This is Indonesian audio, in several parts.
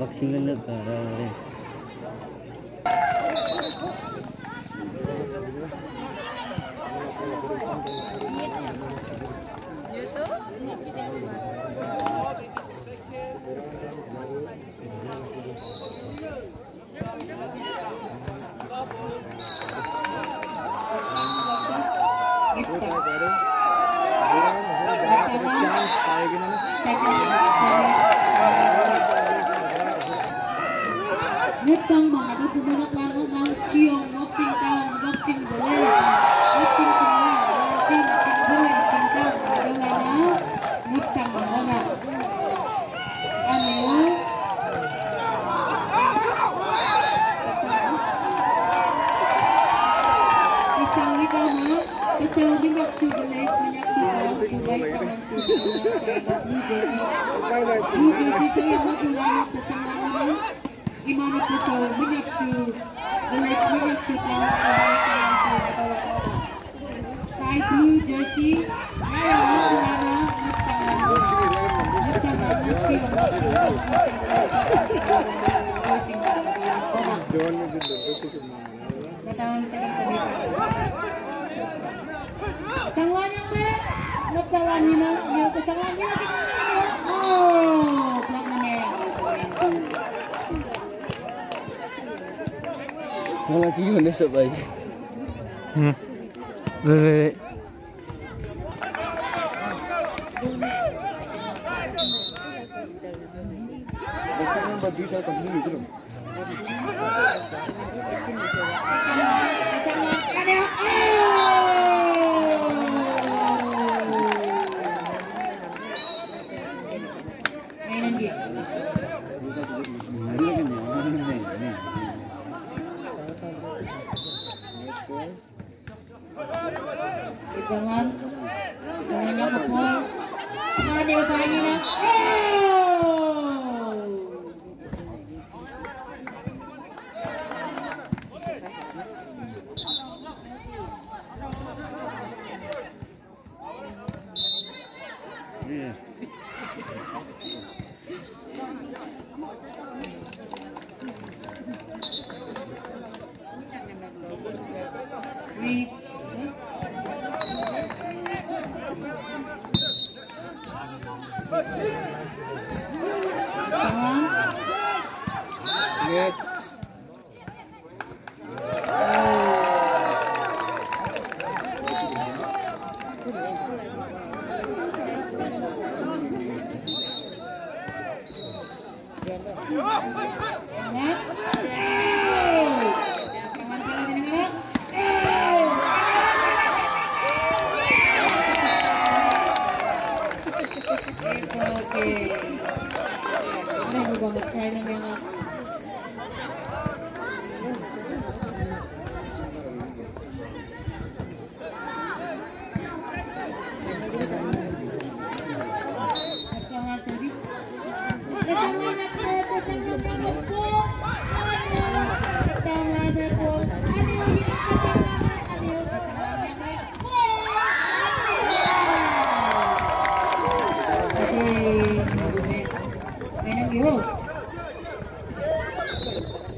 बक्सिंग कर रहा है Nitang mga dudumunok lang ng siyong walking down, walking the way, walking the way, walking the way, walking down, wala na, nitang mga na. Ano? Isang ikaw mo, isang di mag-sugalate mo niya kita, kulay ka ng Gimana po so, minyak to, like minyak to Size blue jersey, ayaw How much are you doing this up like? Hmm. Are Thank you.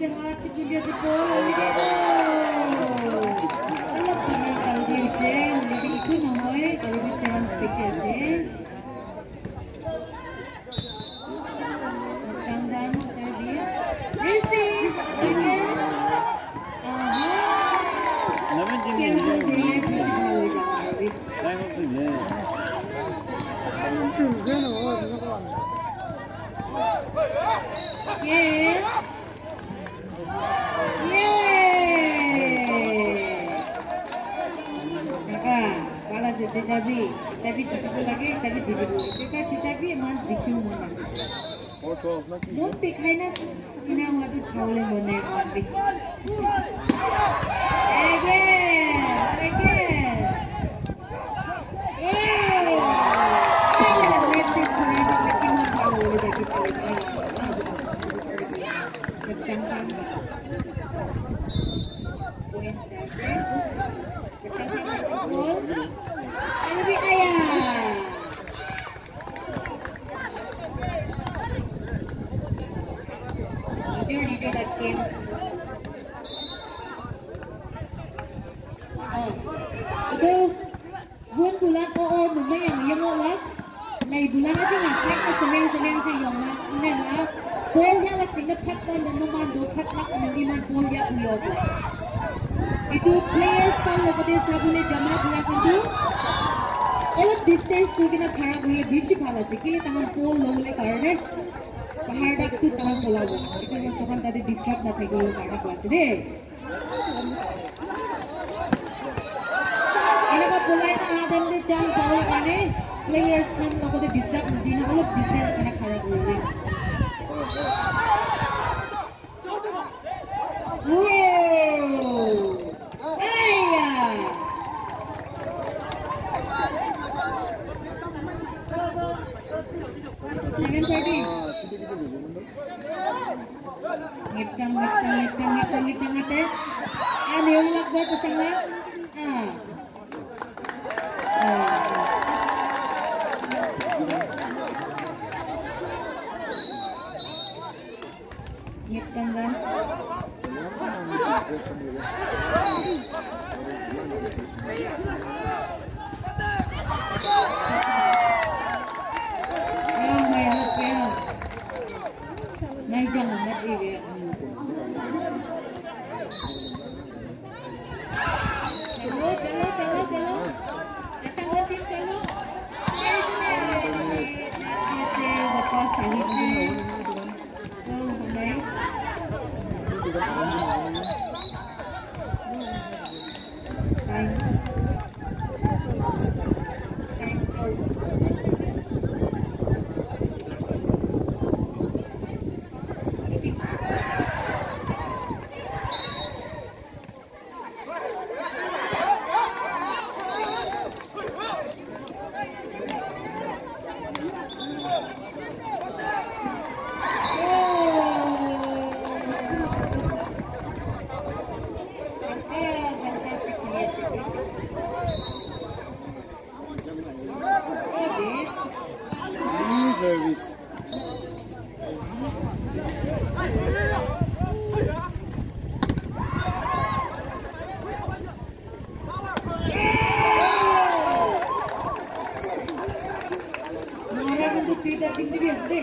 with. Kalau itu namanya Yeah. कभी कभी किसी को लगे कभी किसी को लगे बेटा सीता भी मान दिखी हूँ मैं बहुत दिखाई ना किना हुआ तो छावले होने और भी एगे एगे Thank you. Bill, huwag bulan, oo, nung yan, yung olas, may bulan na din, kaya ka sa mga sa mga sa yung na, na na, kaya yan na sinapat na na naman do, patlak na naman po yan yung Itu players kan lokasi sabunnya jamaah bulan itu, অলপ distance লৈ কিনে ভাড়া কৰিলে বেছি ভালো আছে কেলে তাহান পোল ল'বলৈ কাৰণে পাহাৰ ডাকটো তাহান চলাব তাহান তাতে ডিষ্টাৰ্ব নাথাকিবৰ কাৰণে কোৱা আছে দেই pemain natin ni Jam Paula kani players man ako di disrupt na di naulog defend para karag uli. Wow! Aya! Second party. Ngitang, ngitang, ngitang, ngitang, ngitang, ngitang. Ano yung lakbay sa sanga? Ah. Yes, Sita कितनी भी हंसे